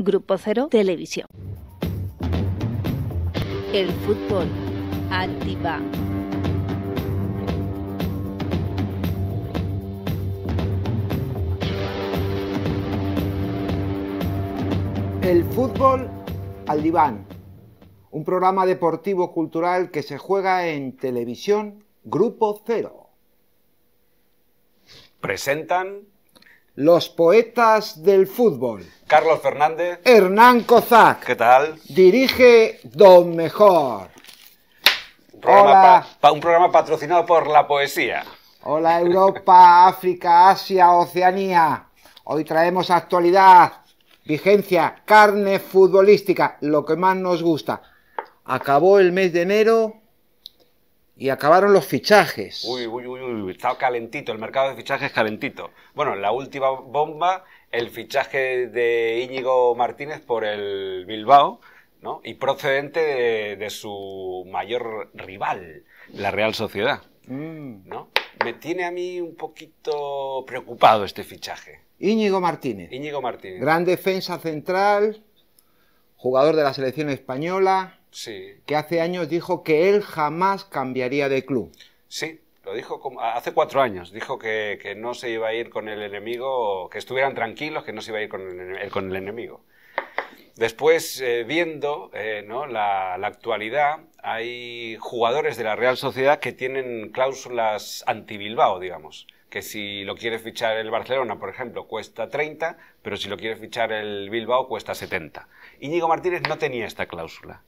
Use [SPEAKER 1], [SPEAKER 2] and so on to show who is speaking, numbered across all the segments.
[SPEAKER 1] Grupo Cero Televisión. El fútbol activa.
[SPEAKER 2] El fútbol al diván, un programa deportivo cultural que se juega en televisión Grupo Cero.
[SPEAKER 3] Presentan
[SPEAKER 2] Los poetas del fútbol.
[SPEAKER 3] Carlos Fernández.
[SPEAKER 2] Hernán Kozac.
[SPEAKER 3] ¿Qué tal?
[SPEAKER 2] Dirige Don Mejor.
[SPEAKER 3] Un programa,
[SPEAKER 2] Hola.
[SPEAKER 3] pa- pa- un programa patrocinado por la poesía.
[SPEAKER 2] Hola Europa, África, Asia, Oceanía. Hoy traemos actualidad, vigencia, carne futbolística, lo que más nos gusta. Acabó el mes de enero y acabaron los fichajes.
[SPEAKER 3] Uy, uy, uy, uy, está calentito, el mercado de fichajes calentito. Bueno, la última bomba, el fichaje de Íñigo Martínez por el Bilbao, ¿no? Y procedente de, de su mayor rival, la Real Sociedad,
[SPEAKER 2] Mm.
[SPEAKER 3] ¿no? Me tiene a mí un poquito preocupado este fichaje.
[SPEAKER 2] Íñigo Martínez,
[SPEAKER 3] Íñigo Martínez.
[SPEAKER 2] gran defensa central, jugador de la selección española,
[SPEAKER 3] Sí,
[SPEAKER 2] que hace años dijo que él jamás cambiaría de club.
[SPEAKER 3] Sí, lo dijo como- hace cuatro años. Dijo que, que no se iba a ir con el enemigo, que estuvieran tranquilos, que no se iba a ir con el, con el enemigo. Después, eh, viendo eh, ¿no? la, la actualidad, hay jugadores de la Real Sociedad que tienen cláusulas anti-Bilbao, digamos. Que si lo quiere fichar el Barcelona, por ejemplo, cuesta 30, pero si lo quiere fichar el Bilbao, cuesta 70. Íñigo Martínez no tenía esta cláusula.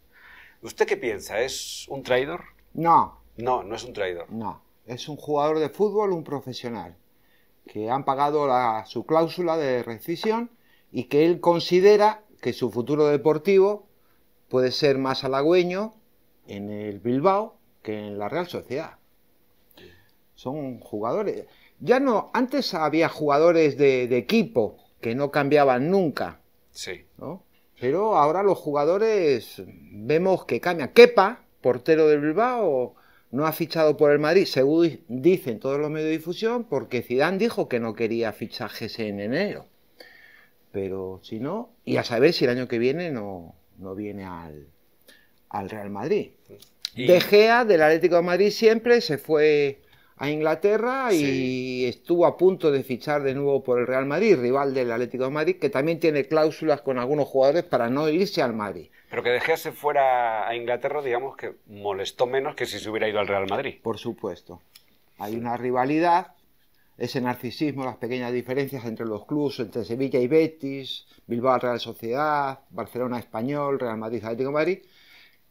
[SPEAKER 3] ¿Usted qué piensa? ¿Es un traidor?
[SPEAKER 2] No,
[SPEAKER 3] No, no es un traidor.
[SPEAKER 2] No, es un jugador de fútbol, un profesional, que han pagado la- su cláusula de rescisión y que él considera que su futuro deportivo puede ser más halagüeño en el Bilbao que en la Real Sociedad. Son jugadores. Ya no, antes había jugadores de, de equipo que no cambiaban nunca,
[SPEAKER 3] Sí.
[SPEAKER 2] ¿no? Pero ahora los jugadores vemos que cambian. Kepa, portero del Bilbao, no ha fichado por el Madrid, según dicen todos los medios de difusión, porque Zidane dijo que no quería fichajes en enero. Pero si no, y a saber si el año que viene no, no viene al, al Real Madrid.
[SPEAKER 3] Y-
[SPEAKER 2] De Gea, del Atlético de Madrid, siempre se fue a Inglaterra y estuvo a punto de fichar de nuevo por el Real Madrid, rival del Atlético de Madrid, que también tiene cláusulas con algunos jugadores para no irse al Madrid.
[SPEAKER 3] Pero que De Gea se fuera a Inglaterra, digamos que molestó menos que si se hubiera ido al Real Madrid.
[SPEAKER 2] Por supuesto. Hay una rivalidad, ese narcisismo, las pequeñas diferencias entre los clubes, entre Sevilla y Betis, Bilbao Real Sociedad, Barcelona Español, Real Madrid Atlético de Madrid,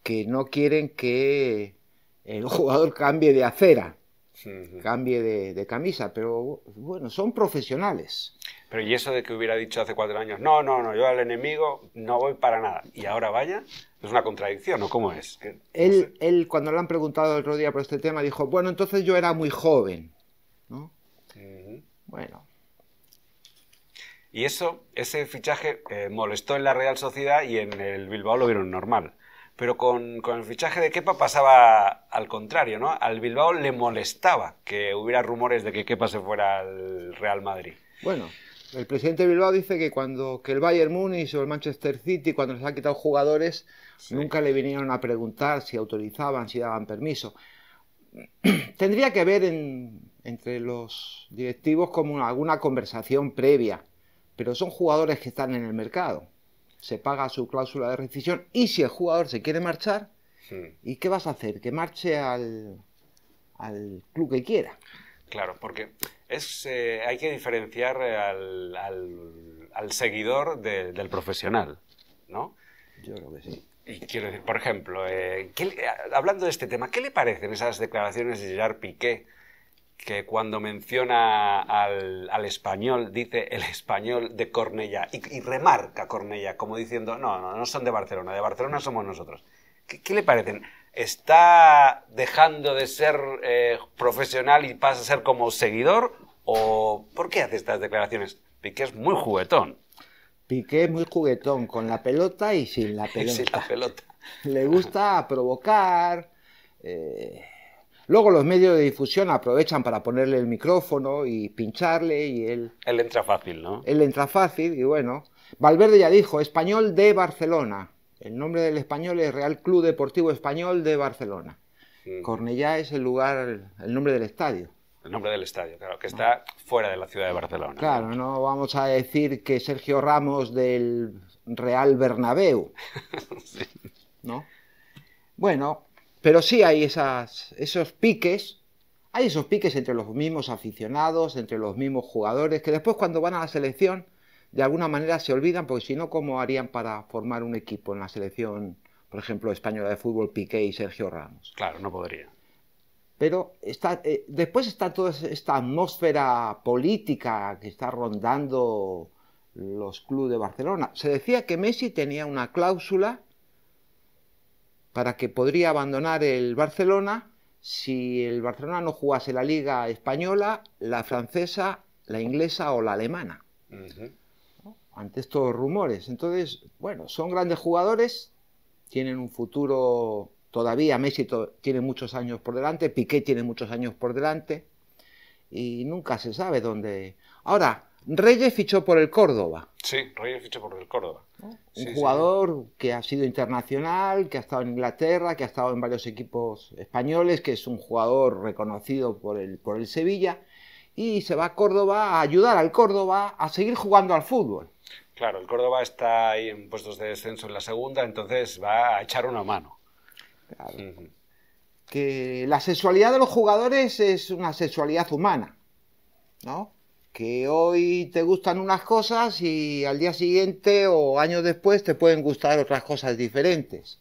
[SPEAKER 2] que no quieren que el jugador cambie de acera, Cambie de, de camisa, pero bueno, son profesionales.
[SPEAKER 3] Pero y eso de que hubiera dicho hace cuatro años, no, no, no, yo al enemigo no voy para nada. Y ahora vaya, es una contradicción, ¿o cómo es? Que- no
[SPEAKER 2] Él,
[SPEAKER 3] sé.
[SPEAKER 2] él, cuando le han preguntado el otro día por este tema, dijo, bueno, entonces yo era muy joven, ¿no? Bueno,
[SPEAKER 3] Y eso, ese fichaje eh, molestó en la Real Sociedad y en el Bilbao lo vieron normal. Pero con, con el fichaje de Kepa pasaba al contrario, ¿no? Al Bilbao le molestaba que hubiera rumores de que Kepa se fuera al Real Madrid.
[SPEAKER 2] Bueno, el presidente de Bilbao dice que cuando que el Bayern Múnich o el Manchester City, cuando les han quitado jugadores, nunca le vinieron a preguntar si autorizaban, si daban permiso. Tendría que haber en- entre los directivos como una- alguna conversación previa, pero son jugadores que están en el mercado. Se paga su cláusula de rescisión y si el jugador se quiere marchar,
[SPEAKER 3] Hmm.
[SPEAKER 2] ¿y qué vas a hacer? Que marche al, al club que quiera.
[SPEAKER 3] Claro, porque es, eh, hay que diferenciar eh, al, al- al seguidor de- del profesional, ¿no?
[SPEAKER 2] Yo creo que sí.
[SPEAKER 3] Y quiero decir, por ejemplo, eh, ¿qué le- hablando de este tema, ¿qué le parecen esas declaraciones de Gerard Piqué que cuando menciona al, al español dice el español de Cornella y, y remarca Cornella como diciendo, no, no, no son de Barcelona, de Barcelona somos nosotros? ¿Qué, qué le parecen? ¿Está dejando de ser eh, profesional y pasa a ser como seguidor? ¿O por qué hace estas declaraciones? Piqué es muy juguetón.
[SPEAKER 2] Piqué es muy juguetón, con la pelota y sin la pelota.
[SPEAKER 3] la pelota.
[SPEAKER 2] Le gusta provocar. eh, Luego los medios de difusión aprovechan para ponerle el micrófono y pincharle y él,
[SPEAKER 3] Él entra fácil, ¿no?
[SPEAKER 2] él entra fácil y bueno, Valverde ya dijo, español de Barcelona. El nombre del español es Real Club Deportivo Español de Barcelona.
[SPEAKER 3] Mm.
[SPEAKER 2] Cornellá es el lugar, el nombre del estadio.
[SPEAKER 3] El nombre del estadio, claro, que está fuera de la ciudad de Barcelona.
[SPEAKER 2] Claro, no vamos a decir que Sergio Ramos del Real Bernabéu,
[SPEAKER 3] Sí.
[SPEAKER 2] ¿no? Bueno, pero sí hay esas, esos piques, hay esos piques entre los mismos aficionados, entre los mismos jugadores, que después cuando van a la selección, de alguna manera se olvidan, porque si no, ¿cómo harían para formar un equipo en la selección, por ejemplo, española de fútbol, Piqué y Sergio Ramos?
[SPEAKER 3] Claro, no podría.
[SPEAKER 2] Pero está, eh, después está toda esta atmósfera política que está rondando los clubes de Barcelona. Se decía que Messi tenía una cláusula para que podría abandonar el Barcelona si el Barcelona no jugase la liga española, la francesa, la inglesa o la alemana.
[SPEAKER 3] Ujú.
[SPEAKER 2] Ante estos rumores. Entonces, bueno, son grandes jugadores, tienen un futuro todavía. Messi to- tiene muchos años por delante, Piqué tiene muchos años por delante y nunca se sabe dónde. Ahora, Reyes fichó por el Córdoba.
[SPEAKER 3] Sí, Reyes fichó por el Córdoba.
[SPEAKER 2] Un
[SPEAKER 3] Sí, sí.
[SPEAKER 2] jugador que ha sido internacional, que ha estado en Inglaterra, que ha estado en varios equipos españoles, que es un jugador reconocido por el, por el Sevilla, y se va a Córdoba a ayudar al Córdoba a seguir jugando al fútbol.
[SPEAKER 3] Claro, el Córdoba está ahí en puestos de descenso en la segunda, entonces va a echar una mano.
[SPEAKER 2] Claro. Que la sexualidad de los jugadores es una sexualidad humana, ¿no? Que hoy te gustan unas cosas y al día siguiente o años después te pueden gustar otras cosas diferentes.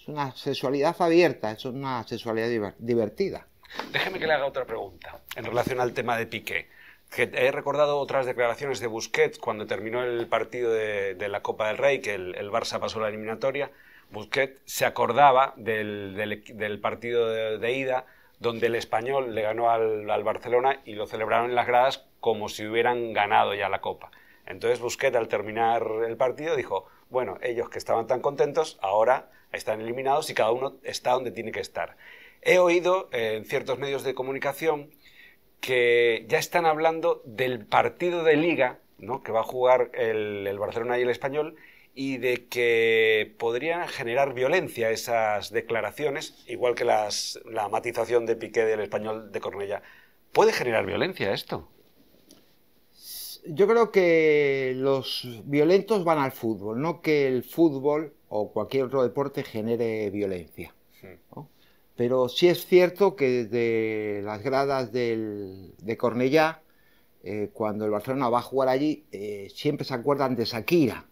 [SPEAKER 2] Es una sexualidad abierta, es una sexualidad diver- divertida.
[SPEAKER 3] Déjeme que le haga otra pregunta en relación al tema de Piqué. He recordado otras declaraciones de Busquets cuando terminó el partido de, la Copa del Rey, que el, Barça pasó la eliminatoria. Busquets se acordaba del, del- partido de ida donde el español le ganó al, Barcelona y lo celebraron en las gradas como si hubieran ganado ya la Copa. Entonces Busquets al terminar el partido dijo, bueno, ellos que estaban tan contentos ahora están eliminados y cada uno está donde tiene que estar. He oído eh, en ciertos medios de comunicación que ya están hablando del partido de liga ¿no? que va a jugar el Barcelona y el Español y de que podrían generar violencia esas declaraciones, igual que las, la matización de Piqué del Español de Cornella. ¿Puede generar violencia esto?
[SPEAKER 2] Yo creo que los violentos van al fútbol, no que el fútbol o cualquier otro deporte genere violencia. ¿no? Pero sí es cierto que desde las gradas del- de Cornellá, eh, cuando el Barcelona va a jugar allí, eh, siempre se acuerdan de Shakira,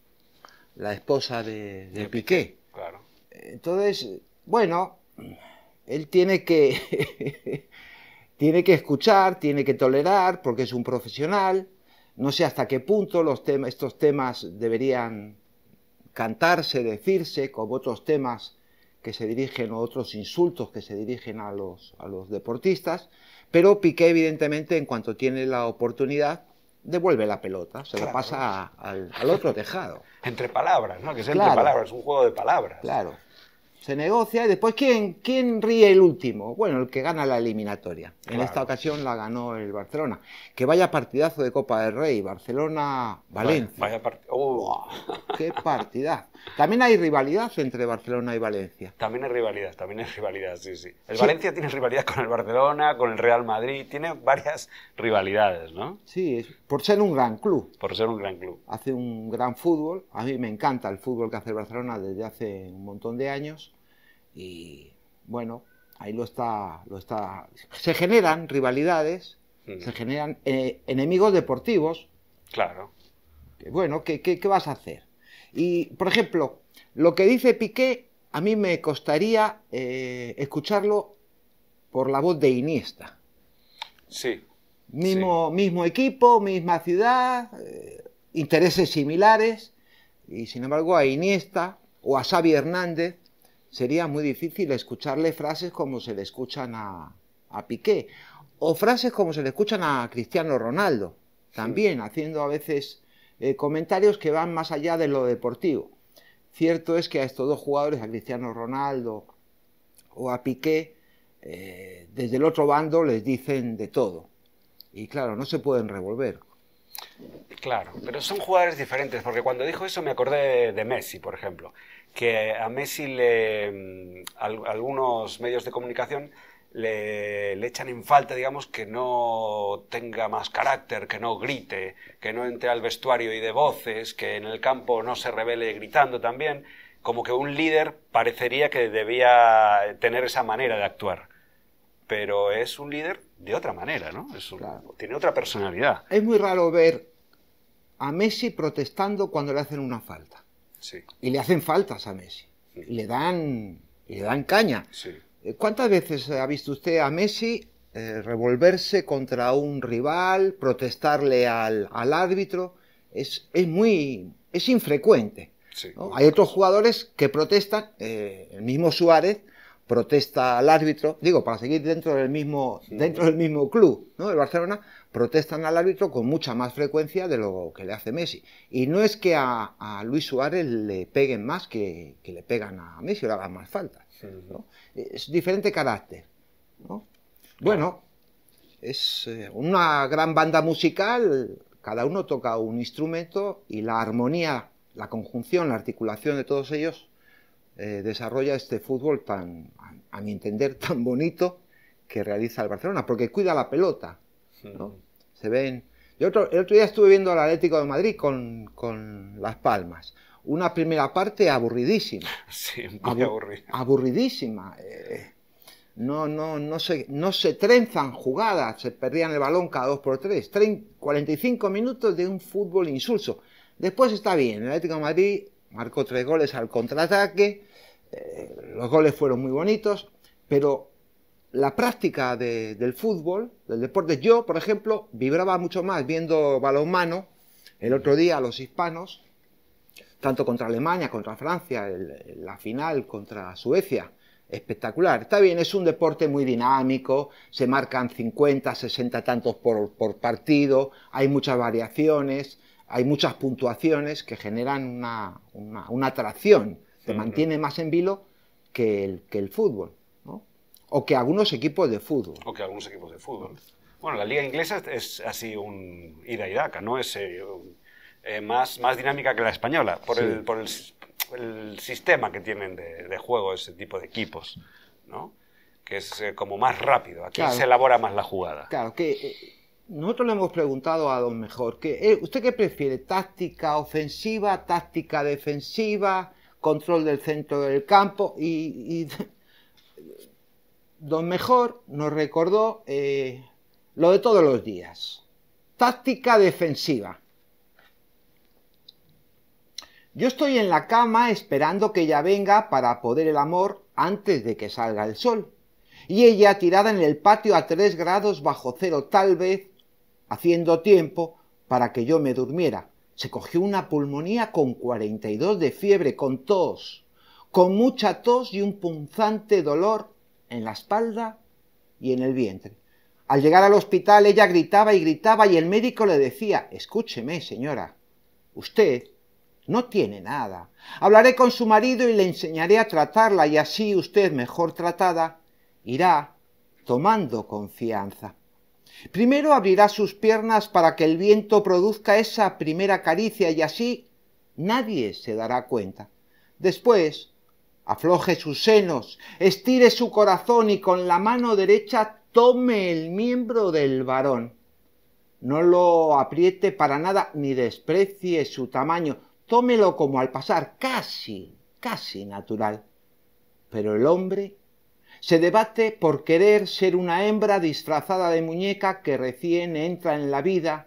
[SPEAKER 2] la esposa de, de Piqué.
[SPEAKER 3] Claro.
[SPEAKER 2] Entonces, bueno, él tiene que, tiene que escuchar, tiene que tolerar, porque es un profesional. No sé hasta qué punto los estos temas deberían cantarse, decirse, como otros temas que se dirigen o otros insultos que se dirigen a los, a los deportistas. Pero Piqué, evidentemente, en cuanto tiene la oportunidad, devuelve la pelota, se
[SPEAKER 3] Claro.
[SPEAKER 2] la pasa al, al otro tejado.
[SPEAKER 3] Entre palabras, ¿no? Que es
[SPEAKER 2] Claro.
[SPEAKER 3] entre palabras, es un juego de palabras.
[SPEAKER 2] Claro. Se negocia y después ¿quién, quién ríe el último? Bueno, el que gana la eliminatoria. En esta ocasión la ganó el Barcelona. Que vaya partidazo de Copa del Rey, Barcelona-Valencia.
[SPEAKER 3] Vaya, vaya part- ¡Uh!
[SPEAKER 2] ¡Qué partida! También hay rivalidad entre Barcelona y Valencia.
[SPEAKER 3] También hay rivalidad, también hay rivalidad, sí, sí. El
[SPEAKER 2] Sí.
[SPEAKER 3] Valencia tiene rivalidad con el Barcelona, con el Real Madrid, tiene varias rivalidades, ¿no?
[SPEAKER 2] Sí, es por ser un gran club.
[SPEAKER 3] Por ser un gran club.
[SPEAKER 2] Hace un gran fútbol. A mí me encanta el fútbol que hace el Barcelona desde hace un montón de años. Y bueno, ahí lo está. Lo está... Se generan rivalidades,
[SPEAKER 3] Mm.
[SPEAKER 2] se generan eh, enemigos deportivos.
[SPEAKER 3] Claro.
[SPEAKER 2] que, bueno, ¿qué, qué, qué vas a hacer? Y, por ejemplo, lo que dice Piqué, a mí me costaría eh, escucharlo por la voz de Iniesta.
[SPEAKER 3] Sí.
[SPEAKER 2] Mismo, mismo equipo, misma ciudad, eh, intereses similares, y sin embargo a Iniesta o a Xavi Hernández sería muy difícil escucharle frases como se le escuchan a, a Piqué, o frases como se le escuchan a Cristiano Ronaldo, también haciendo a veces eh, comentarios que van más allá de lo deportivo. Cierto es que a estos dos jugadores, a Cristiano Ronaldo o a Piqué, eh, desde el otro bando les dicen de todo. Y claro, no se pueden revolver.
[SPEAKER 3] Claro, pero son jugadores diferentes, porque cuando dijo eso me acordé de Messi, por ejemplo, que a Messi le, mm, algunos medios de comunicación le, echan en falta, digamos, que no tenga más carácter, que no grite, que no entre al vestuario y de voces, que en el campo no se revele gritando también, como que un líder parecería que debía tener esa manera de actuar. Pero es un líder de otra manera, ¿no? Tiene otra personalidad.
[SPEAKER 2] Es muy raro ver a Messi protestando cuando le hacen una falta.
[SPEAKER 3] Sí.
[SPEAKER 2] Y le hacen faltas a Messi. Y le dan, y le dan caña.
[SPEAKER 3] Sí.
[SPEAKER 2] Eh, ¿Cuántas veces ha visto usted a Messi eh, revolverse contra un rival, protestarle al, árbitro? Es, es, muy. es infrecuente. Hay otros jugadores que protestan, eh, el mismo Suárez protesta al árbitro, digo, para seguir dentro del mismo, dentro del mismo club, ¿no? El Barcelona, protestan al árbitro con mucha más frecuencia de lo que le hace Messi. Y no es que a, Luis Suárez le peguen más que, le pegan a Messi o le hagan más falta. Es diferente carácter. Bueno, es eh, una gran banda musical, cada uno toca un instrumento y la armonía, la conjunción, la articulación de todos ellos eh, desarrolla este fútbol tan, a, mi entender, tan bonito que realiza el Barcelona, porque cuida la pelota, Se ven... el otro día estuve viendo al Atlético de Madrid con, con Las Palmas. Una primera parte aburridísima.
[SPEAKER 3] Sí, muy aburrida.
[SPEAKER 2] Aburridísima. Eh, no, no, no, se, no se trenzan jugadas, se perdían el balón cada dos por tres. 45 minutos de un fútbol insulso. Después está bien, el Atlético de Madrid marcó tres goles al contraataque, eh, los goles fueron muy bonitos, pero la práctica del fútbol, del deporte, yo, por ejemplo, vibraba mucho más viendo balonmano el otro día a los hispanos, tanto contra Alemania, contra Francia, la final contra Suecia, espectacular. Está bien, es un deporte muy dinámico, se marcan 50, 60 tantos por, por partido, hay muchas variaciones, hay muchas puntuaciones que generan una, una, atracción, te mantiene más en vilo que el, que el fútbol, ¿no? O que algunos equipos de fútbol.
[SPEAKER 3] O que algunos equipos de fútbol. Bueno, la liga inglesa es así un ida y daca, ¿no? Es eh, eh, más, más dinámica que la española, por, el, por el, el, sistema que tienen de, de, juego ese tipo de equipos, ¿no? Que es eh, como más rápido, aquí se elabora más la jugada.
[SPEAKER 2] Claro, que nosotros le hemos preguntado a Don Mejor, eh, ¿usted qué prefiere? ¿Táctica ofensiva, táctica defensiva, control del centro del campo? Y, Don Mejor nos recordó eh, lo de todos los días. Táctica defensiva. Yo estoy en la cama esperando que ella venga para poder el amor antes de que salga el sol. Y ella tirada en el patio a tres grados bajo cero tal vez haciendo tiempo para que yo me durmiera. Se cogió una pulmonía con 42 de fiebre, con tos, con mucha tos y un punzante dolor en la espalda y en el vientre. Al llegar al hospital ella gritaba y gritaba y el médico le decía Escúcheme, señora, usted no tiene nada. Hablaré con su marido y le enseñaré a tratarla y así usted, mejor tratada, irá tomando confianza. Primero abrirá sus piernas para que el viento produzca esa primera caricia y así nadie se dará cuenta. Después, afloje sus senos, estire su corazón y con la mano derecha tome el miembro del varón. No lo apriete para nada ni desprecie su tamaño, tómelo como al pasar, casi, casi natural. Pero el hombre se debate por querer ser una hembra disfrazada de muñeca que recién entra en la vida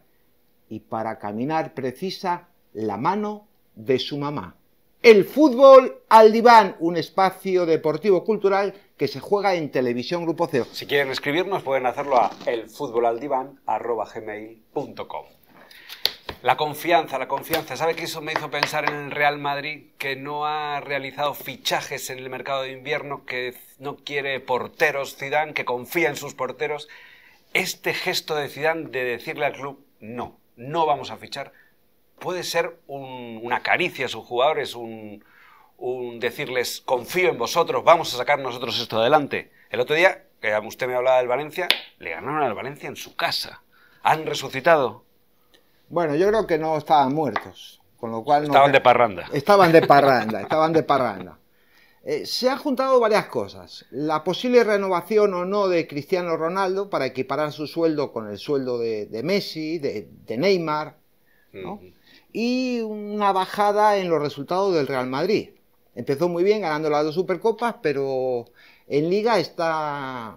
[SPEAKER 2] y para caminar precisa la mano de su mamá. El fútbol al diván, un espacio deportivo cultural que se juega en Televisión Grupo Cero.
[SPEAKER 3] Si quieren escribirnos pueden hacerlo a elfutbolaldiván.com. La confianza, la confianza. ¿Sabe que eso me hizo pensar en el Real Madrid que no ha realizado fichajes en el mercado de invierno, que no quiere porteros Zidane, que confía en sus porteros? Este gesto de Zidane de decirle al club no, no vamos a fichar, puede ser una caricia a sus jugadores, un, un decirles confío en vosotros, vamos a sacar nosotros esto adelante. El otro día, que usted me hablaba del Valencia, le ganaron al Valencia en su casa. Han resucitado
[SPEAKER 2] Bueno, yo creo que no estaban muertos, con lo cual
[SPEAKER 3] Estaban de parranda.
[SPEAKER 2] Estaban de parranda, estaban de parranda. Eh, se han juntado varias cosas. La posible renovación o no de Cristiano Ronaldo para equiparar su sueldo con el sueldo de, de Messi, de, de Neymar, ¿no? Y una bajada en los resultados del Real Madrid. Empezó muy bien ganando las dos Supercopas, pero en Liga está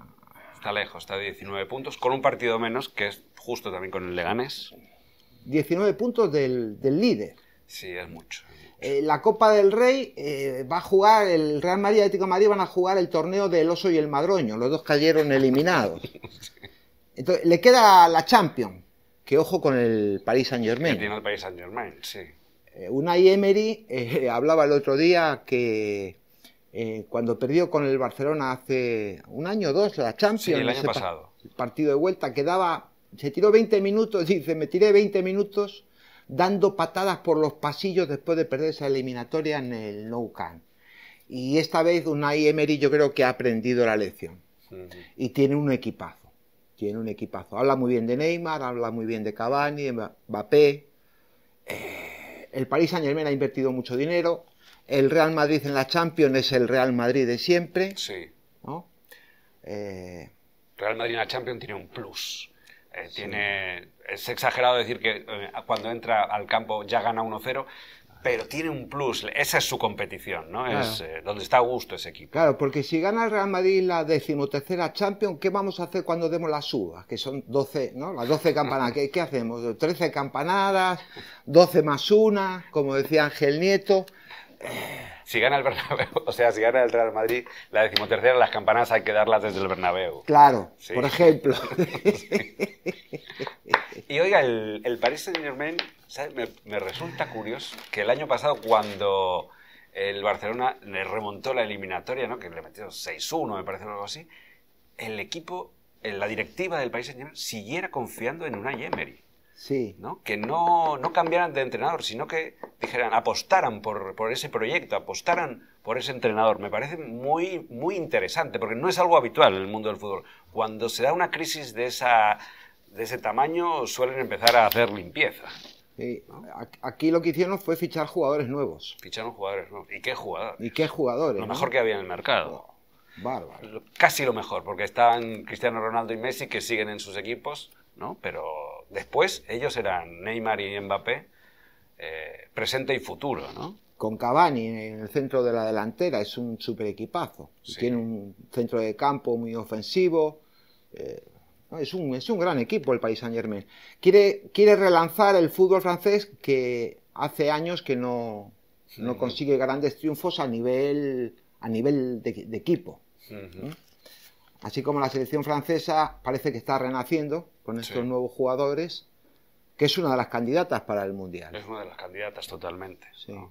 [SPEAKER 3] Está lejos, está a 19 puntos, con un partido menos, que es justo también con el Leganés.
[SPEAKER 2] 19 puntos del, del líder.
[SPEAKER 3] Sí, es mucho.
[SPEAKER 2] Eh, la Copa del Rey eh, va a jugar, el Real Madrid y el Atlético de Madrid van a jugar el torneo del Oso y el Madroño. Los dos cayeron eliminados. Entonces, le queda la Champions, que ojo con el Paris Saint
[SPEAKER 3] Que
[SPEAKER 2] Germain.
[SPEAKER 3] tiene el Paris Saint Germain, sí.
[SPEAKER 2] Eh, Unai Emery eh, hablaba el otro día que cuando perdió con el Barcelona hace un año o dos la Champions,
[SPEAKER 3] Sí, el año
[SPEAKER 2] pa-
[SPEAKER 3] pasado.
[SPEAKER 2] el partido de vuelta, quedaba, se tiró 20 minutos, dice, me tiré 20 minutos dando patadas por los pasillos después de perder esa eliminatoria en el Nou Camp. Y esta vez Unai Emery yo creo que ha aprendido la lección y tiene un equipazo. Tiene un equipazo. Habla muy bien de Neymar, habla muy bien de Cavani, de Mbappé. Eh, el Paris Saint Germain ha invertido mucho dinero. El Real Madrid en la Champions es el Real Madrid de siempre.
[SPEAKER 3] Sí.
[SPEAKER 2] ¿no? Eh,
[SPEAKER 3] Real Madrid en la Champions tiene un plus. Eh, tiene, es exagerado decir que eh, cuando entra al campo ya gana 1-0, pero tiene un plus. Esa es su competición, ¿no? Es eh, donde está a gusto ese equipo.
[SPEAKER 2] claro, porque si gana el Real Madrid la decimotercera Champions, ¿qué vamos a hacer cuando demos las uvas? Que son 12, ¿no? Las 12 campanadas. ¿Qué, qué hacemos? 13 campanadas, 12 más una, como decía Ángel Nieto.
[SPEAKER 3] Si gana el Bernabéu, o sea, si gana el Real Madrid, la decimotercera, las campanas hay que darlas desde el Bernabéu.
[SPEAKER 2] Claro,
[SPEAKER 3] Sí.
[SPEAKER 2] por ejemplo.
[SPEAKER 3] Y oiga, el, el Paris Saint Germain, ¿sabe? Me, me resulta curioso que el año pasado cuando el Barcelona le remontó la eliminatoria, ¿no? que le metió 6-1, me parece o algo así, el equipo, la directiva del Paris Saint Germain siguiera confiando en Unai Emery.
[SPEAKER 2] Sí.
[SPEAKER 3] ¿no? Que no, no cambiaran de entrenador, sino que dijeran, apostaran por, por ese proyecto, apostaran por ese entrenador. Me parece muy, muy interesante, porque no es algo habitual en el mundo del fútbol. Cuando se da una crisis de, esa, de ese tamaño, suelen empezar a hacer limpieza.
[SPEAKER 2] Sí. Aquí lo que hicieron fue fichar jugadores nuevos.
[SPEAKER 3] Ficharon jugadores nuevos. ¿Y qué jugador?
[SPEAKER 2] ¿Y qué jugadores?
[SPEAKER 3] Lo
[SPEAKER 2] no?
[SPEAKER 3] mejor que había en el mercado.
[SPEAKER 2] Bárbaro.
[SPEAKER 3] Lo- Casi lo mejor, porque estaban Cristiano Ronaldo y Messi que siguen en sus equipos, ¿no? Pero después ellos eran Neymar y Mbappé, eh, presente y futuro, ¿no?
[SPEAKER 2] Con Cavani en el centro de la delantera es un super equipazo.
[SPEAKER 3] Sí.
[SPEAKER 2] Tiene un centro de campo muy ofensivo. eh, es, un, es un gran equipo el Paris Saint Germain. Quiere, quiere relanzar el fútbol francés que hace años que no, no consigue grandes triunfos a nivel, a nivel de, de equipo. Así como la selección francesa parece que está renaciendo con estos
[SPEAKER 3] Sí.
[SPEAKER 2] nuevos jugadores, que es una de las candidatas para el Mundial.
[SPEAKER 3] Es una de las candidatas totalmente.
[SPEAKER 2] Sí.
[SPEAKER 3] ¿no?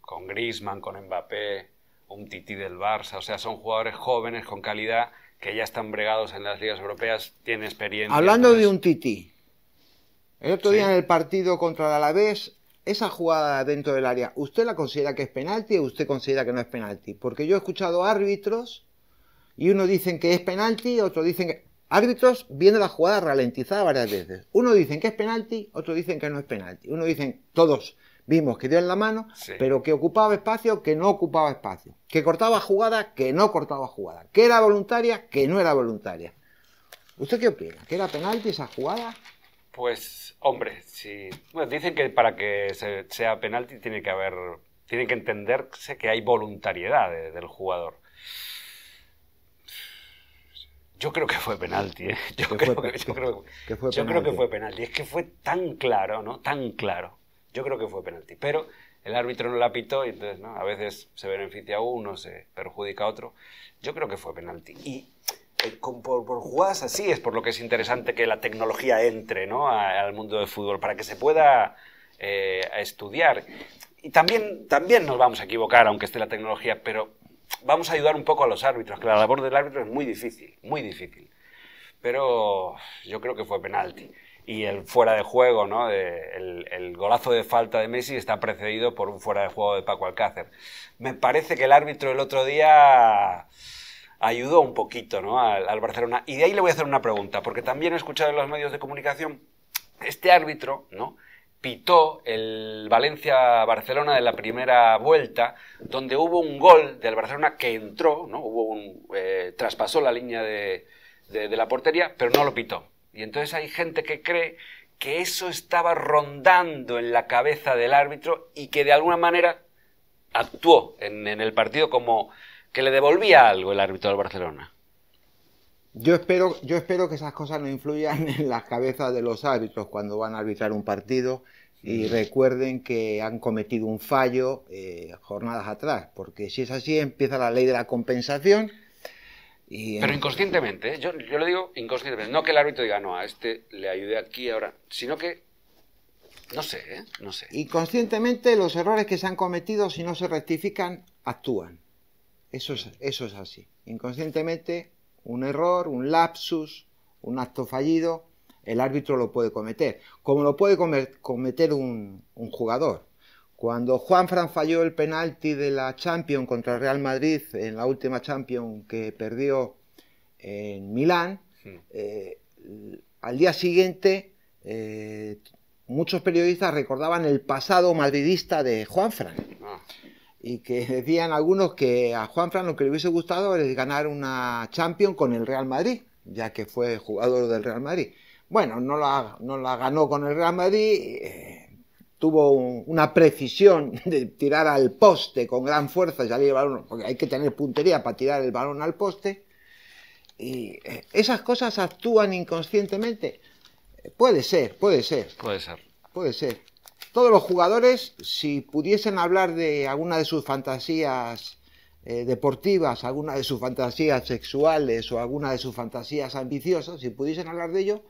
[SPEAKER 3] Con Griezmann, con Mbappé, un Titi del Barça, o sea, son jugadores jóvenes con calidad que ya están bregados en las ligas europeas, tienen experiencia.
[SPEAKER 2] Hablando de un tití, el otro
[SPEAKER 3] Sí.
[SPEAKER 2] día en el partido contra el Alavés, esa jugada dentro del área, ¿usted la considera que es penalti o usted considera que no es penalti? Porque yo he escuchado árbitros y unos dicen que es penalti, otros dicen que... Árbitros viendo la jugada ralentizada varias veces. Unos dicen que es penalti, otros dicen que no es penalti. Unos dicen, todos vimos que dio en la mano,
[SPEAKER 3] Sí.
[SPEAKER 2] pero que ocupaba espacio, que no ocupaba espacio. Que cortaba jugada, que no cortaba jugada. Que era voluntaria, que no era voluntaria. ¿Usted qué opina? ¿Que era penalti esa jugada?
[SPEAKER 3] Pues, hombre, si... bueno, dicen que para que se- sea penalti tiene que haber... Tiene que entenderse que hay voluntariedad de- del jugador. Yo creo que fue penalti, ¿eh? Yo,
[SPEAKER 2] Que
[SPEAKER 3] creo,
[SPEAKER 2] fue
[SPEAKER 3] que,
[SPEAKER 2] pe-
[SPEAKER 3] yo, creo,
[SPEAKER 2] que fue
[SPEAKER 3] yo creo que
[SPEAKER 2] penalti.
[SPEAKER 3] fue penalti. Es que fue tan claro, ¿no? Tan claro. Yo creo que fue penalti. Pero el árbitro no la pitó y entonces, ¿no? A veces se beneficia uno, se perjudica a otro. Yo creo que fue penalti. Y eh, con- por, por jugadas así es por lo que es interesante que la tecnología entre, ¿no? a- al mundo del fútbol, para que se pueda eh, estudiar. Y también, también nos vamos a equivocar, aunque esté la tecnología, pero vamos a ayudar un poco a los árbitros, que la labor del árbitro es muy difícil, muy difícil. Pero yo creo que fue penalti. Y el fuera de juego, ¿no? El, el golazo de falta de Messi está precedido por un fuera de juego de Paco Alcácer. Me parece que el árbitro el otro día ayudó un poquito ¿no? al, al Barcelona. Y de ahí le voy a hacer una pregunta, porque también he escuchado en los medios de comunicación este árbitro, ¿no? Pitó el Valencia-Barcelona de la primera vuelta, donde hubo un gol del Barcelona que entró, ¿no? Hubo un, eh, traspasó la línea de, de la portería, pero no lo pitó. Y entonces hay gente que cree que eso estaba rondando en la cabeza del árbitro y que de alguna manera actuó en, el partido como que le devolvía algo el árbitro del Barcelona.
[SPEAKER 2] Yo espero, yo espero que esas cosas no influyan en las cabezas de los árbitros cuando van a arbitrar un partido y recuerden que han cometido un fallo eh, jornadas atrás, porque si es así empieza la ley de la compensación.
[SPEAKER 3] Y, Pero inconscientemente, ¿eh? yo, yo lo digo inconscientemente, no que el árbitro diga, no, a este le ayude aquí ahora, sino que no sé, ¿eh? No sé.
[SPEAKER 2] Y conscientemente los errores que se han cometido, si no se rectifican, actúan. Eso es, eso es así. Inconscientemente, un error, un lapsus, un acto fallido, el árbitro lo puede cometer. Como lo puede cometer un, un jugador. Cuando Juan Fran falló el penalti de la Champions contra el Real Madrid en la última Champions que perdió en Milán, eh, al día siguiente eh, muchos periodistas recordaban el pasado madridista de Juanfran. Ah. Y que decían algunos que a Juanfran lo que le hubiese gustado es ganar una Champions con el Real Madrid, ya que fue jugador del Real Madrid. Bueno, no la, no la ganó con el Real Madrid, eh, tuvo una precisión de tirar al poste con gran fuerza y salir el balón, porque hay que tener puntería para tirar el balón al poste. Y eh, esas cosas actúan inconscientemente. Puede ser, puede ser.
[SPEAKER 3] Puede ser.
[SPEAKER 2] Puede ser. Todos los jugadores, si pudiesen hablar de alguna de sus fantasías eh, deportivas, alguna de sus fantasías sexuales o alguna de sus fantasías ambiciosas, si pudiesen hablar de ello,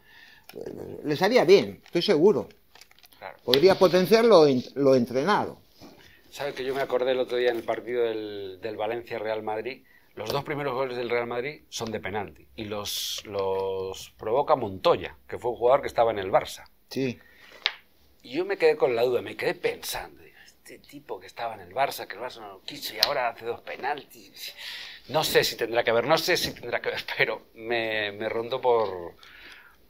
[SPEAKER 2] eh, les haría bien, estoy seguro. Podría potenciar lo, entrenado.
[SPEAKER 3] ¿Sabe que yo me acordé el otro día en el partido del, del Valencia-Real Madrid? Los dos primeros goles del Real Madrid son de penalti y los, los provoca Montoya, que fue un jugador que estaba en el Barça.
[SPEAKER 2] Sí.
[SPEAKER 3] Y yo me quedé con la duda, me quedé pensando, este tipo que estaba en el Barça, que el Barça no lo quiso y ahora hace dos penaltis. No sé si tendrá que ver, no sé si tendrá que ver, pero me, me rondó por,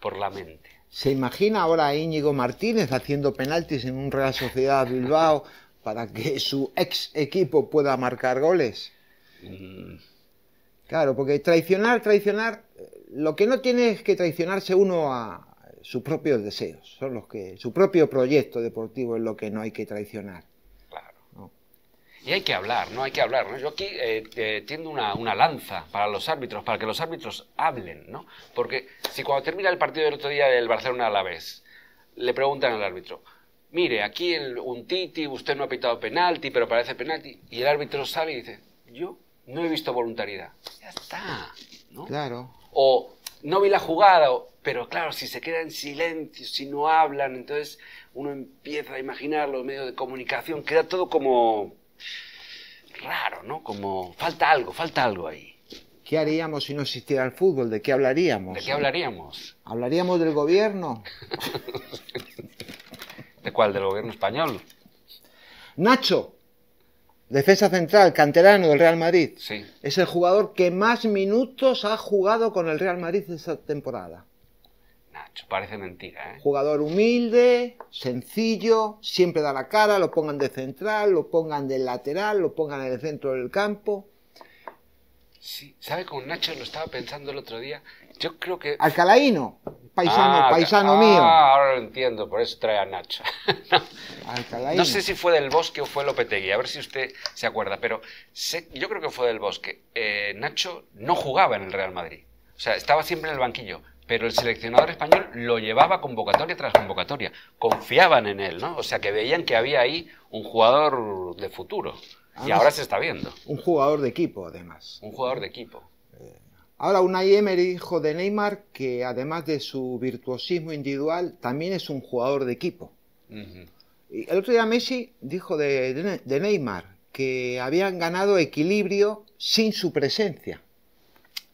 [SPEAKER 3] por la mente.
[SPEAKER 2] ¿Se imagina ahora a Íñigo Martínez haciendo penaltis en un Real Sociedad Bilbao para que su ex equipo pueda marcar goles? Mm, Claro, porque traicionar, traicionar, lo que no tiene es que traicionarse uno a sus propios deseos, son los que, su propio proyecto deportivo es lo que no hay que traicionar.
[SPEAKER 3] Claro. Y hay que hablar, ¿no? Hay que hablar, ¿no? Yo aquí eh, eh, tiendo una, una, lanza para los árbitros, para que los árbitros hablen, ¿no? Porque si cuando termina el partido del otro día del Barcelona a la vez, le preguntan al árbitro, mire, aquí el, un Titi, usted no ha pitado penalti, pero parece penalti, y el árbitro sale y dice, yo no he visto voluntariedad. Ya está, ¿no?
[SPEAKER 2] Claro.
[SPEAKER 3] O no vi la jugada, pero claro, si se queda en silencio, si no hablan, entonces uno empieza a imaginar los medios de comunicación, queda todo como raro, ¿no? Como falta algo, falta algo ahí.
[SPEAKER 2] ¿Qué haríamos si no existiera el fútbol? ¿De qué hablaríamos?
[SPEAKER 3] ¿De qué hablaríamos?
[SPEAKER 2] ¿Hablaríamos del gobierno?
[SPEAKER 3] ¿De cuál? ¿Del gobierno español?
[SPEAKER 2] Nacho, defensa central, canterano del Real Madrid.
[SPEAKER 3] Sí.
[SPEAKER 2] Es el jugador que más minutos ha jugado con el Real Madrid esta temporada.
[SPEAKER 3] Nacho, parece mentira, ¿eh?
[SPEAKER 2] Jugador humilde, sencillo, siempre da la cara, lo pongan de central, lo pongan de lateral, lo pongan en el centro del campo.
[SPEAKER 3] Sí, ¿sabe con Nacho lo estaba pensando el otro día? Yo creo que...
[SPEAKER 2] Alcalaíno, paisano, ah, paisano mío.
[SPEAKER 3] Ah, ahora lo entiendo, por eso trae a Nacho. no, sé si fue del Bosque o fue Lopetegui, a ver si usted se acuerda, pero yo creo que fue del Bosque. Eh, Nacho no jugaba en el Real Madrid, o sea, estaba siempre en el banquillo, pero el seleccionador español lo llevaba convocatoria tras convocatoria. Confiaban en él, ¿no? O sea, que veían que había ahí un jugador de futuro. y ahora se está viendo.
[SPEAKER 2] Un jugador de equipo, además.
[SPEAKER 3] Un jugador de equipo.
[SPEAKER 2] Ahora Unai Emery, hijo de Neymar, que además de su virtuosismo individual, también es un jugador de equipo. el otro día Messi dijo de, Neymar que habían ganado equilibrio sin su presencia.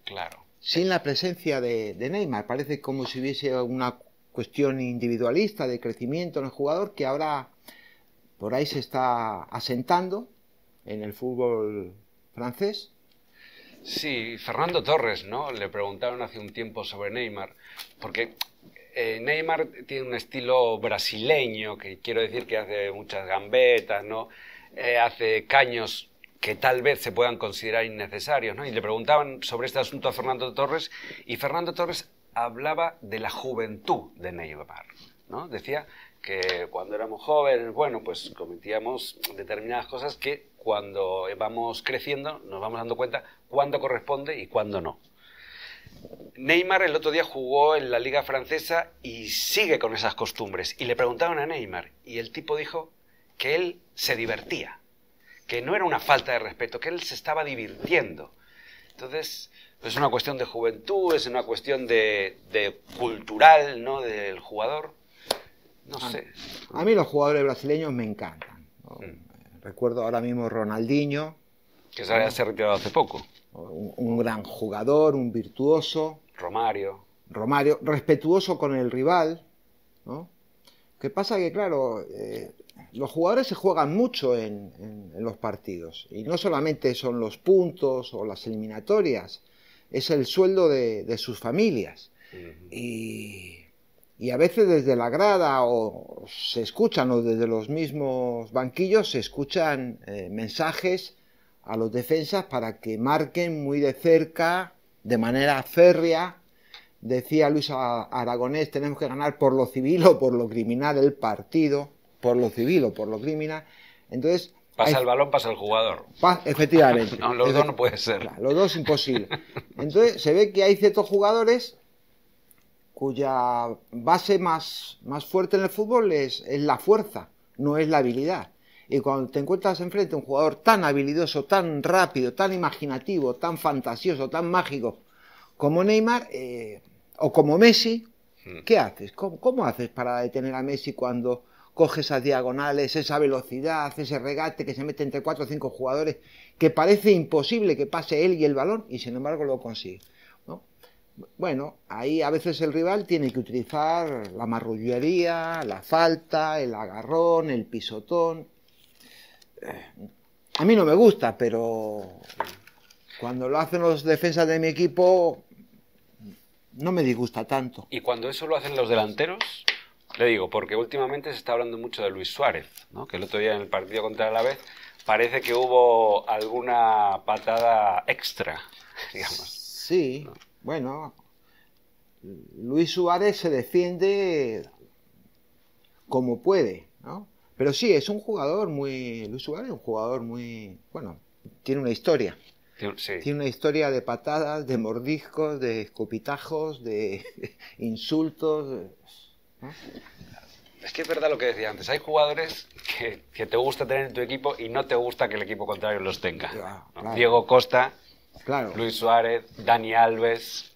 [SPEAKER 3] Claro.
[SPEAKER 2] Sin la presencia de, Neymar. Parece como si hubiese una cuestión individualista de crecimiento en el jugador que ahora por ahí se está asentando en el fútbol francés
[SPEAKER 3] Sí, Fernando Torres, ¿no? Le preguntaron hace un tiempo sobre Neymar, porque eh, Neymar tiene un estilo brasileño, que quiero decir que hace muchas gambetas, ¿no? Eh, hace caños que tal vez se puedan considerar innecesarios, ¿no? Y le preguntaban sobre este asunto a Fernando Torres y Fernando Torres hablaba de la juventud de Neymar, ¿no? Decía que cuando éramos jóvenes, bueno, pues cometíamos determinadas cosas que cuando vamos creciendo nos vamos dando cuenta cuándo corresponde y cuándo no. Neymar el otro día jugó en la liga francesa y sigue con esas costumbres. Y le preguntaron a Neymar y el tipo dijo que él se divertía, que no era una falta de respeto, que él se estaba divirtiendo. Entonces, es una cuestión de juventud, es una cuestión de, cultural, ¿no? Del jugador. No sé.
[SPEAKER 2] A mí los jugadores brasileños me encantan. Mm. Recuerdo ahora mismo Ronaldinho.
[SPEAKER 3] Que se ha retirado hace poco.
[SPEAKER 2] Un, gran jugador, un virtuoso.
[SPEAKER 3] Romario.
[SPEAKER 2] Romario, respetuoso con el rival. ¿no? Que pasa que, claro, eh, los jugadores se juegan mucho en, los partidos. Y no solamente son los puntos o las eliminatorias, es el sueldo de, sus familias. y, a veces desde la grada o se escuchan o desde los mismos banquillos se escuchan eh, mensajes a los defensas para que marquen muy de cerca, de manera férrea. Decía Luis Aragonés, tenemos que ganar por lo civil o por lo criminal el partido por lo civil o por lo criminal. Entonces.
[SPEAKER 3] Pasa el balón, pasa el jugador.
[SPEAKER 2] efectivamente.
[SPEAKER 3] no, los dos no puede ser.
[SPEAKER 2] los dos imposible. Entonces se ve que hay ciertos jugadores cuya base más, más fuerte en el fútbol es, es la fuerza, no es la habilidad. Y cuando te encuentras enfrente a un jugador tan habilidoso, tan rápido, tan imaginativo, tan fantasioso, tan mágico como Neymar eh, o como Messi, hmm. ¿qué haces? ¿Cómo, ¿Cómo, haces para detener a Messi cuando coge esas diagonales, esa velocidad, ese regate que se mete entre cuatro o cinco jugadores, que parece imposible que pase él y el balón, y sin embargo lo consigue. Bueno, ahí a veces el rival tiene que utilizar la marrullería, la falta, el agarrón, el pisotón. A mí no me gusta, pero cuando lo hacen los defensas de mi equipo, no me disgusta tanto.
[SPEAKER 3] ¿Y cuando eso lo hacen los delanteros? Le digo, porque últimamente se está hablando mucho de Luis Suárez, ¿no? que el otro día en el partido contra la vez parece que hubo alguna patada extra, digamos.
[SPEAKER 2] Sí, bueno, Luis Suárez se defiende como puede, ¿no? Pero sí, es un jugador muy... Luis Suárez es un jugador muy... Bueno, tiene una historia. Tiene una historia de patadas, de mordiscos, de escopitajos, de insultos.
[SPEAKER 3] Es que es verdad lo que decía antes. Hay jugadores que, te gusta tener en tu equipo y no te gusta que el equipo contrario los tenga. Diego Costa, Luis Suárez, Dani Alves.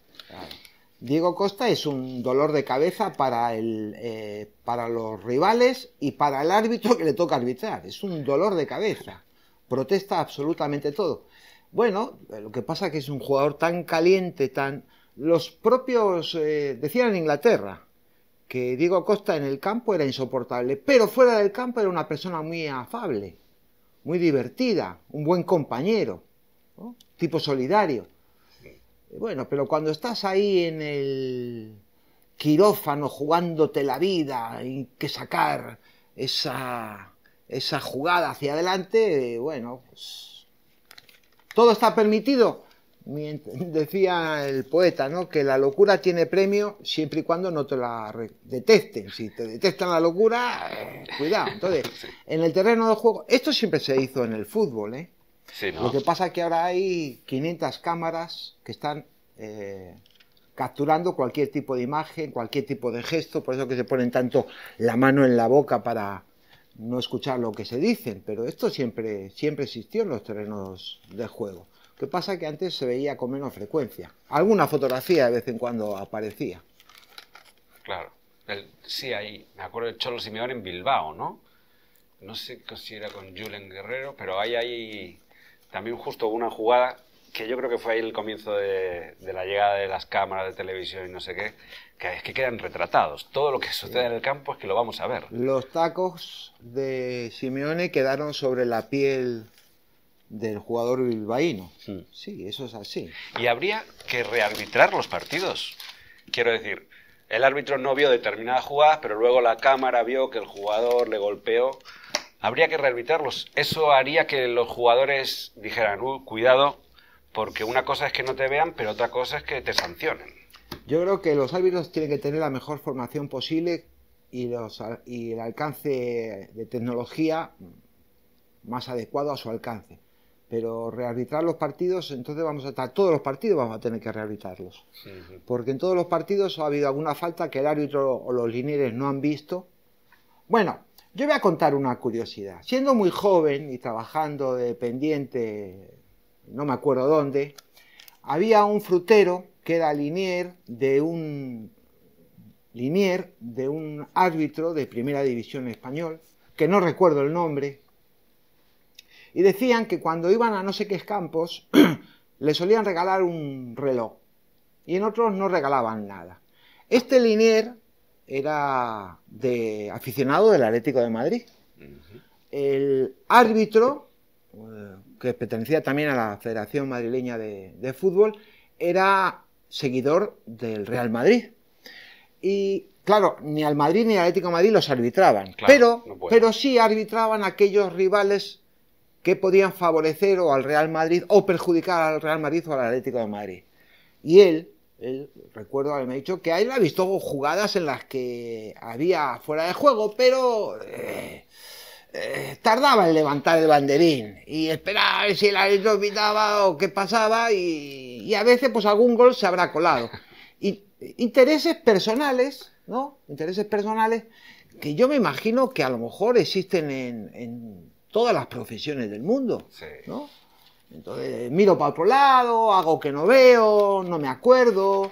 [SPEAKER 2] Diego Costa es un dolor de cabeza para, el, eh, para los rivales y para el árbitro que le toca arbitrar. Es un dolor de cabeza. Protesta absolutamente todo. Bueno, lo que pasa es que es un jugador tan caliente, tan... Los propios... Eh, decían en Inglaterra, que Diego Costa en el campo era insoportable, pero fuera del campo era una persona muy afable, muy divertida, un buen compañero, tipo solidario. Bueno, pero cuando estás ahí en el quirófano jugándote la vida y que sacar esa, esa jugada hacia adelante, bueno, pues todo está permitido, decía el poeta, ¿no? Que la locura tiene premio siempre y cuando no te la detesten. Si te detestan la locura, eh, cuidado. Entonces, en el terreno de juego, esto siempre se hizo en el fútbol, ¿eh? Lo que pasa es que ahora hay 500 cámaras que están eh, capturando cualquier tipo de imagen, cualquier tipo de gesto, por eso que se ponen tanto la mano en la boca para no escuchar lo que se dicen, pero esto siempre, siempre existió en los terrenos de juego. Que pasa que antes se veía con menos frecuencia. Alguna fotografía de vez en cuando aparecía.
[SPEAKER 3] Claro. sí, ahí. Me acuerdo de Cholo Simeone en Bilbao, ¿no? No sé si era con Julen Guerrero, pero hay ahí también justo una jugada que yo creo que fue ahí el comienzo de, la llegada de las cámaras de televisión y no sé qué, que es que quedan retratados. Todo lo que sucede en el campo es que lo vamos a ver.
[SPEAKER 2] Los tacos de Simeone quedaron sobre la piel del jugador bilbaíno. Sí, eso es así.
[SPEAKER 3] Y habría que rearbitrar los partidos. Quiero decir, el árbitro no vio determinadas jugadas, pero luego la cámara vio que el jugador le golpeó. Habría que rearbitrarlos. Eso haría que los jugadores dijeran, "Uh, cuidado, porque una cosa es que no te vean, pero otra cosa es que te sancionen.
[SPEAKER 2] Yo creo que los árbitros tienen que tener la mejor formación posible y, los, y el alcance de tecnología más adecuado a su alcance. Pero rearbitrar los partidos, entonces vamos a estar, todos los partidos vamos a tener que rearbitrarlos. Porque en todos los partidos ha habido alguna falta que el árbitro o los linieres no han visto. Bueno, yo voy a contar una curiosidad. Siendo muy joven y trabajando de dependiente, no me acuerdo dónde, había un frutero que era linier de un linier de un árbitro de primera división español, que no recuerdo el nombre, y decían que cuando iban a no sé qué campos le solían regalar un reloj y en otros no regalaban nada. Este linier era de aficionado del Atlético de Madrid. El árbitro, eh, que pertenecía también a la Federación Madrileña de, de Fútbol, era seguidor del Real Madrid. Y claro, ni al Madrid ni al Atlético de Madrid los arbitraban,
[SPEAKER 3] Claro,
[SPEAKER 2] pero,
[SPEAKER 3] no
[SPEAKER 2] pero sí arbitraban aquellos rivales que podían favorecer o al Real Madrid o perjudicar al Real Madrid o al Atlético de Madrid. Y él, él recuerdo haberme dicho que él ha visto jugadas en las que había fuera de juego, pero eh, eh, tardaba en levantar el banderín y ver si el árbitro pitaba o qué pasaba y, a veces pues algún gol se habrá colado. Y, intereses personales, ¿no? Intereses personales que yo me imagino que a lo mejor existen en, en todas las profesiones del mundo,
[SPEAKER 3] Sí.
[SPEAKER 2] ¿no? Entonces miro para otro lado, hago que no veo, no me acuerdo,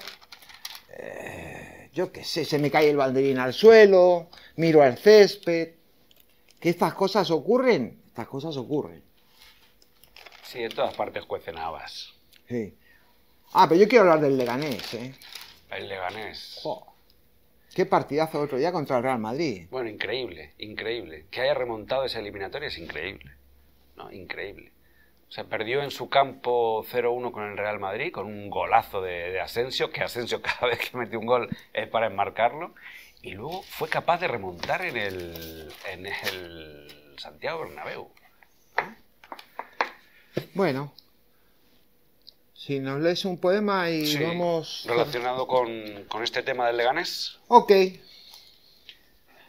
[SPEAKER 2] eh, yo qué sé, se me cae el banderín al suelo, miro al césped, que estas cosas ocurren, estas cosas ocurren.
[SPEAKER 3] Sí, en todas partes cuecen habas.
[SPEAKER 2] Sí. Ah, pero yo quiero hablar del Leganés, ¿eh?
[SPEAKER 3] El Leganés.
[SPEAKER 2] Jo, Qué partidazo el otro día contra el Real Madrid.
[SPEAKER 3] Bueno, increíble, increíble. Que haya remontado esa eliminatoria es increíble. ¿no? Increíble. O sea, perdió en su campo 0-1 con el Real Madrid, con un golazo de, de Asensio, que Asensio cada vez que mete un gol es para enmarcarlo. Y luego fue capaz de remontar en el, en el Santiago Bernabéu.
[SPEAKER 2] Bueno, si nos lees un poema y
[SPEAKER 3] Sí,
[SPEAKER 2] vamos...
[SPEAKER 3] Relacionado con, con este tema del Leganés.
[SPEAKER 2] Ok.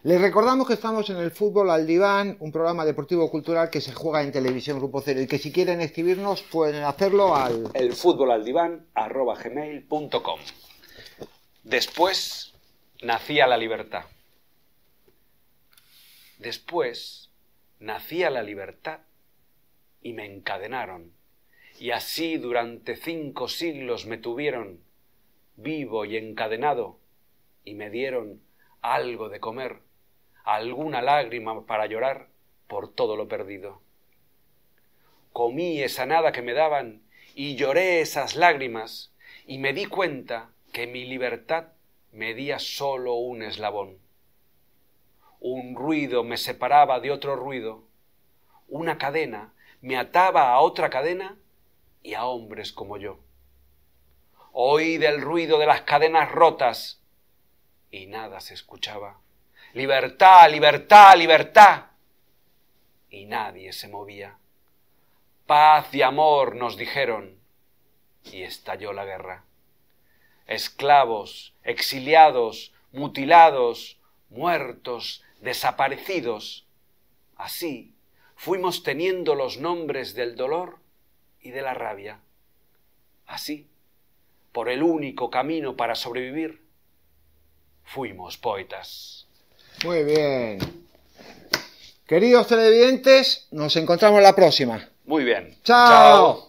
[SPEAKER 2] Les recordamos que estamos en el Fútbol al Diván, un programa deportivo cultural que se juega en televisión Grupo Cero y que si quieren escribirnos pueden hacerlo al...
[SPEAKER 3] el fútbol al diván arroba gmail.com. Después nacía la libertad. Después nacía la libertad y me encadenaron. Y así durante cinco siglos me tuvieron vivo y encadenado y me dieron algo de comer, alguna lágrima para llorar por todo lo perdido comí esa nada que me daban y lloré esas lágrimas y me di cuenta que mi libertad medía solo un eslabón. Un ruido me separaba de otro ruido, una cadena me ataba a otra cadena y a hombres como yo. Oí del ruido de las cadenas rotas y nada se escuchaba. Libertad, libertad, libertad. Y nadie se movía. Paz y amor nos dijeron, y estalló la guerra. Esclavos, exiliados, mutilados, muertos, desaparecidos. Así fuimos teniendo los nombres del dolor y de la rabia. Así, por el único camino para sobrevivir, fuimos poetas.
[SPEAKER 2] Muy bien. Queridos televidentes, nos encontramos la próxima.
[SPEAKER 3] Muy bien.
[SPEAKER 2] Chao.